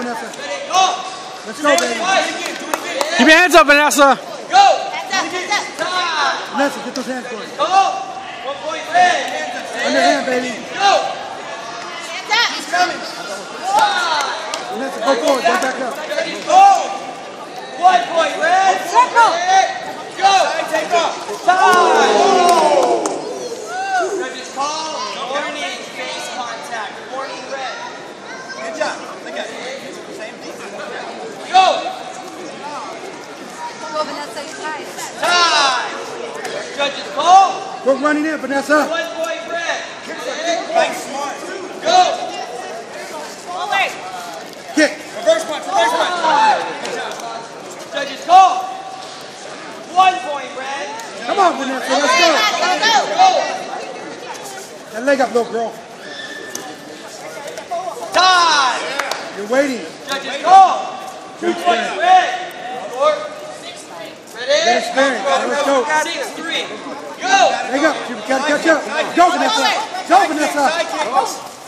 Vanessa. Go. Let's go, baby. Keep your hands up, Vanessa. Go. Hands up, hands up. Time. Vanessa, get those hands going. Go. One point red. Underhand, baby. Go. Hands up. He's coming. Vanessa, go forward. Go back up. Time. Judges call. Go running in, Vanessa. One point red. Fight smart. Go. Forward. Kick. Reverse punch. Reverse punch. Judges call. One point red. Come on, Vanessa. Let's go. Go, go. Go. That leg up, little girl. Time. You're waiting. Judges call. Two Good points spin. Red. Four. Ready? Get experience. Let's go. Six three. Go. Up. You gotta catch up. Go, Vanessa. Go, Vanessa.